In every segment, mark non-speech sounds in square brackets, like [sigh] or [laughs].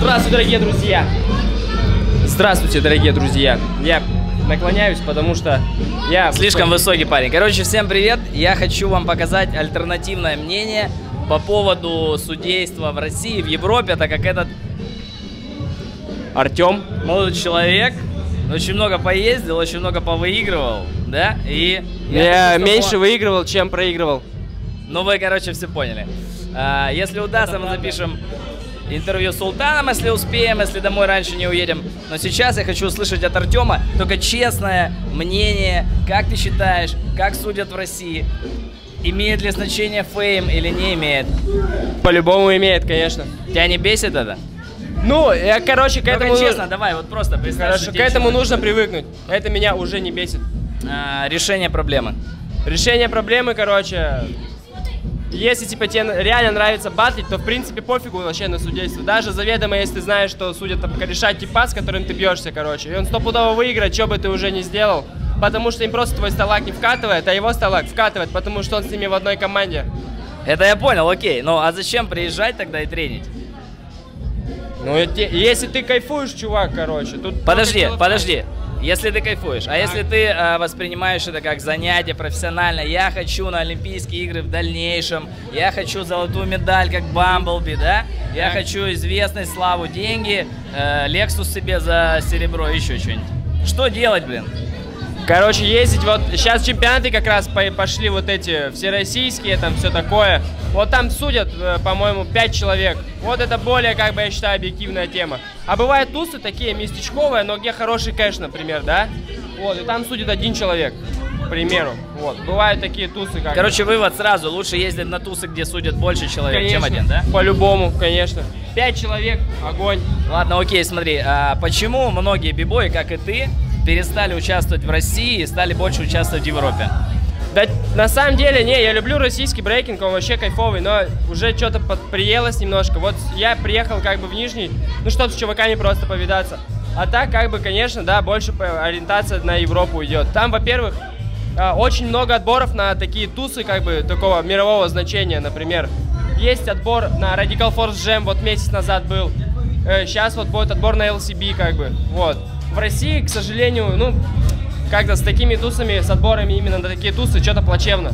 Здравствуйте, дорогие друзья! Здравствуйте, дорогие друзья! Я наклоняюсь, потому что я... Слишком высокий парень. Короче, всем привет. Я хочу вам показать альтернативное мнение по поводу судейства в России, в Европе, так как этот Артем. молодой человек очень много поездил, очень много повыигрывал, да? И Я, чтобы меньше он- выигрывал, чем проигрывал. Ну, вы, короче, все поняли. А, если удастся, мы запишем интервью с Султаном, если успеем, если домой раньше не уедем. Но сейчас я хочу услышать от Артема только честное мнение. Как ты считаешь, как судят в России? Имеет ли значение фейм или не имеет? По-любому имеет, конечно. Тебя не бесит это? Ну, я, короче, к Только этому... честно, давай, вот просто представь, Хорошо, к этому честно. нужно привыкнуть. Это меня уже не бесит. А, решение проблемы. Решение проблемы, короче, если типа тебе реально нравится батлить, то в принципе пофигу вообще на судейство. Даже заведомо, если ты знаешь, что судят там кореша типа, с которым ты бьешься, короче. И он стопудово выиграет, что бы ты уже не сделал. Потому что им просто твой столак не вкатывает, а его столак вкатывает, потому что он с ними в одной команде. Это я понял, окей. Ну, а зачем приезжать тогда и тренить? Ну, если ты кайфуешь, чувак, короче, тут... Подожди, подожди. Если ты кайфуешь, а если ты э, воспринимаешь это как занятие профессионально, я хочу на Олимпийские игры в дальнейшем, я хочу золотую медаль, как Бамблби, да? Я Так. хочу известность, славу, деньги, э, Лексус себе за серебро, еще что-нибудь. Что делать, блин? Короче, ездить вот... Сейчас чемпионаты как раз по- пошли вот эти всероссийские, там все такое. Вот там судят, э, по-моему, 5 человек. Вот это более, как бы, я считаю, объективная тема. А бывают тусы такие местечковые, но где хороший кэш, например, да? Вот, и там судит один человек, к примеру. Вот, бывают такие тусы, как... Короче, вывод сразу. Лучше ездить на тусы, где судят больше человек, чем Конечно, один, да? По-любому, конечно. Пять человек, огонь. Ладно, окей, смотри, а почему многие бибои, как и ты, перестали участвовать в России и стали больше участвовать в Европе? Да, на самом деле, не, я люблю российский брейкинг, он вообще кайфовый, но уже что-то приелось немножко. Вот я приехал как бы в Нижний, ну, чтобы с чуваками просто повидаться. А так, как бы, конечно, да, больше ориентация на Европу идет. Там, во-первых, а, очень много отборов на такие тусы, как бы, такого мирового значения, например. Есть отбор на Radical Force Jam, вот месяц назад был. Сейчас вот будет отбор на LCB, как бы, вот. В России, к сожалению, ну, как-то с такими тусами, с отборами именно на такие тусы, что-то плачевно.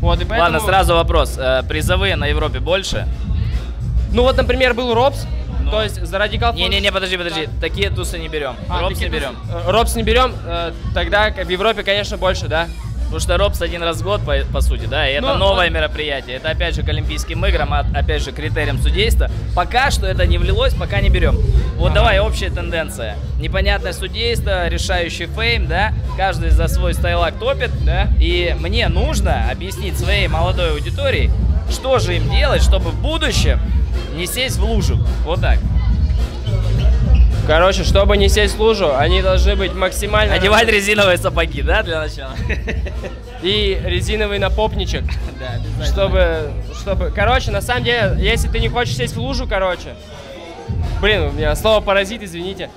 Вот, и поэтому... Ладно, сразу вопрос. Э, Призовые на Европе больше? Ну вот, например, был Робс, то есть за Force... Не-не-не, подожди, подожди. Такие тусы не берем. А, Робс не берем. э, Робс не берем, э, тогда в Европе, конечно, больше, да? Потому что Робс один раз в год, по, по сути, да, и это Ну, новое вот- мероприятие. Это опять же к Олимпийским играм, а, опять же критериям судейства. Пока что это не влилось, пока не берем. Вот Ага. давай общая тенденция. Непонятное судейство, решающий фейм, да, каждый за свой стайлак топит, Да. И мне нужно объяснить своей молодой аудитории, что же им делать, чтобы в будущем не сесть в лужу. Вот так. Короче, чтобы не сесть в лужу, они должны быть максимально... Одевать резиновые сапоги, да, для начала? [laughs] И резиновый напопничек. [laughs] Да. Чтобы, чтобы... Короче, на самом деле, если ты не хочешь сесть в лужу, короче... Блин, у меня слово паразит, извините.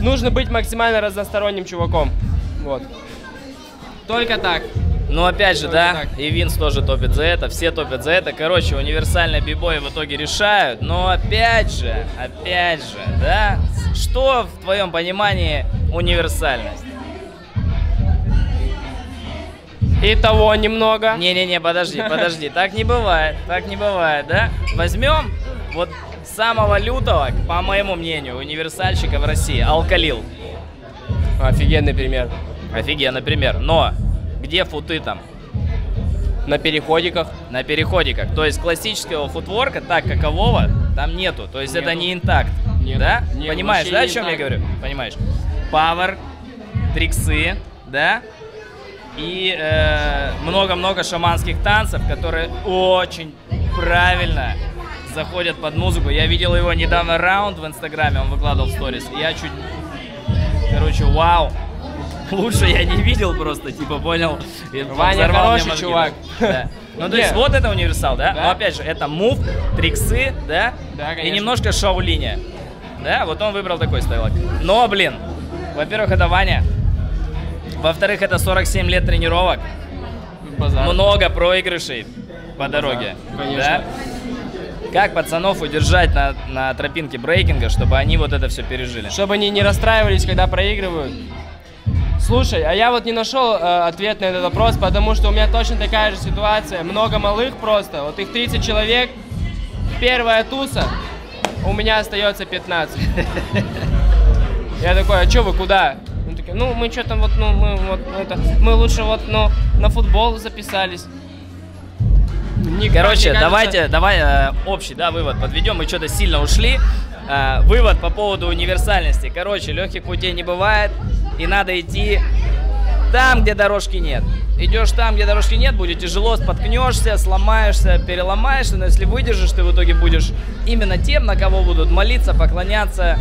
Нужно быть максимально разносторонним чуваком. Вот. Только так. Ну, опять же, Только да, так. и Винс тоже топит за это, все топят за это. Короче, универсальные бибои в итоге решают. Но опять же, опять же, да, что в твоем понимании универсальность? И того немного. Не-не-не, подожди, подожди, так не бывает, так не бывает, да? Возьмем вот самого лютого, по моему мнению, универсальщика в России, Алкалил. Офигенный пример. Офигенно, например. Но где футы там? На переходиках. На переходиках. То есть классического футворка, так какового, там нету. То есть это Нету. не интакт. Нету. Да? Не, Понимаешь, да, о чем я говорю? Понимаешь. Павер, триксы, да? И э, много-много шаманских танцев, которые очень правильно заходят под музыку. Я видел его недавно раунд в Инстаграме, он выкладывал в сторис. Я чуть... Короче, вау. Лучше я не видел просто, типа, понял? И Ваня хороший чувак. да. Ну, то [laughs] есть, вот это универсал, да? Да. Но опять же, это мув, триксы, да? Да, И конечно. немножко шоу-линия. Да, вот он выбрал такой стайлок. Но, блин, во-первых, это Ваня. Во-вторых, это 47 лет тренировок. Базар. Много проигрышей по дороге. конечно. Да? Как пацанов удержать на, на тропинке брейкинга, чтобы они вот это все пережили? Чтобы они не расстраивались, когда проигрывают. Слушай, а я вот не нашел э, ответ на этот вопрос, потому что у меня точно такая же ситуация. Много малых просто, вот их 30 человек, первая туса, у меня остается 15. [laughs] Я такой, а что вы куда? Он такой, ну мы что-то вот, ну мы вот это, мы лучше вот, ну на футбол записались. Не, Короче, кажется... давайте, давай э, общий, да, вывод подведем. Мы что-то сильно ушли. Э, вывод по поводу универсальности. Короче, легких путей не бывает, и надо идти там, где дорожки нет. Идешь там, где дорожки нет, будет тяжело, споткнешься, сломаешься, переломаешься, но если выдержишь, ты в итоге будешь именно тем, на кого будут молиться, поклоняться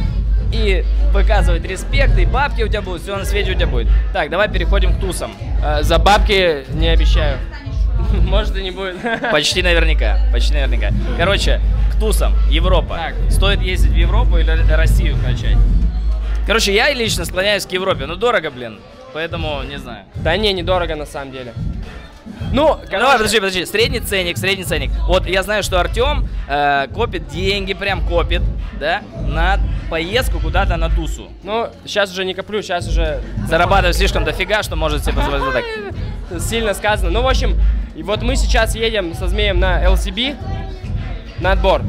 и выказывать респект, и бабки у тебя будут, все на свете у тебя будет. Так, давай переходим к тусам. Э, за бабки не обещаю. [laughs] Может и не будет. [laughs] Почти наверняка. Почти наверняка. Короче, к тусам. Европа. Так. Стоит ездить в Европу или Россию качать? Короче, я лично склоняюсь к Европе. Ну, дорого, блин. Поэтому не знаю. Да не, недорого на самом деле. Ну, короче... Давай, подожди, подожди. Средний ценник, средний ценник. Вот я знаю, что Артем э, копит деньги, прям копит, да, на поездку куда-то на тусу. Ну, сейчас уже не коплю, сейчас уже... Зарабатываю слишком дофига, что может себе позволить так. [laughs] Сильно сказано. Ну, в общем, и вот мы сейчас едем со Змеем на LCB, на отбор.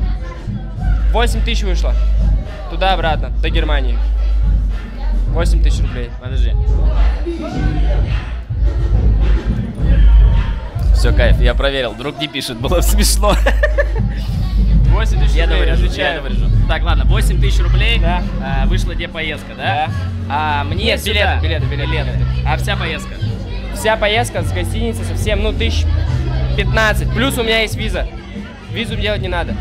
8 тысяч вышло. Туда-обратно, до Германии. 8 тысяч рублей. Подожди. Все, кайф, я проверил. Друг не пишет, было [laughs] смешно. 8 тысяч я рублей, довырежу, я довырежу. Так, ладно, 8 тысяч рублей. Да. А, вышла где поездка, да? Да. А мне Нет, сюда... билеты, билеты, билеты, билеты. А вся поездка? Вся поездка с гостиницы совсем, ну, тысяч 15. Плюс у меня есть виза. Визу делать не надо.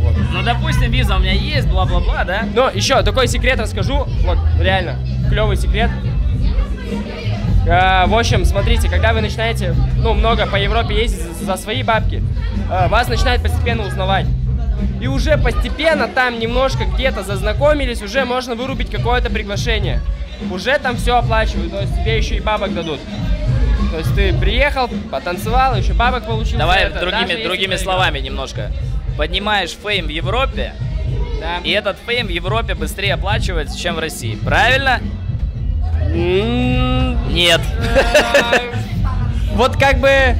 Вот. Ну, допустим, виза у меня есть, бла-бла-бла, да? Но еще такой секрет расскажу. Вот, реально, клевый секрет. Э, в общем, смотрите, когда вы начинаете, ну, много по Европе ездить за, свои бабки, э, вас начинают постепенно узнавать. И уже постепенно там немножко где-то зазнакомились, уже можно вырубить какое-то приглашение. Уже там все оплачивают, то есть тебе еще и бабок дадут. То есть ты приехал, потанцевал, еще бабок получил. Давай это, другими, другими словами немножко. Поднимаешь fame в Европе, да. и этот fame в Европе быстрее оплачивается, чем в России. Правильно? Нет. Вот как бы...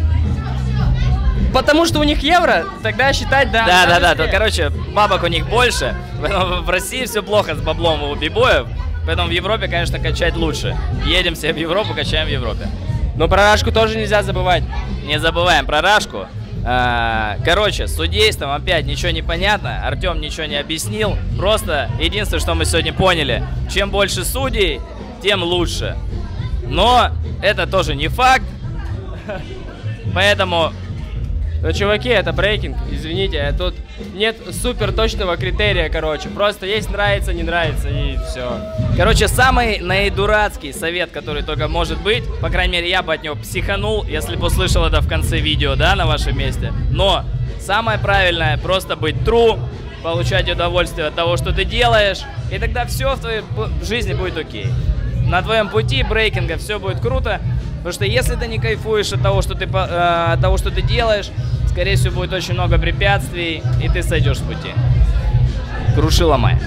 Потому что у них евро, тогда считать, да. Да, да, да. То, короче, бабок у них больше. В России все плохо с баблом у бибоев. Поэтому в Европе, конечно, качать лучше. Едем все в Европу, качаем в Европе. Но про Рашку тоже нельзя забывать. Не забываем про Рашку. А, короче, с судейством опять ничего не понятно. Артем ничего не объяснил. Просто единственное, что мы сегодня поняли, чем больше судей, тем лучше. Но это тоже не факт. Поэтому но, чуваки, это брейкинг, извините, тут нет супер точного критерия, короче. Просто есть нравится, не нравится, и все. Короче, самый наидурацкий совет, который только может быть, по крайней мере, я бы от него психанул, если бы услышал это в конце видео, да, на вашем месте. Но самое правильное, просто быть true, получать удовольствие от того, что ты делаешь, и тогда все в твоей жизни будет окей. На твоем пути брейкинга все будет круто, Потому что если ты не кайфуешь от того, что ты, э, от того, что ты делаешь, скорее всего, будет очень много препятствий, и ты сойдешь с пути. Круши ломай.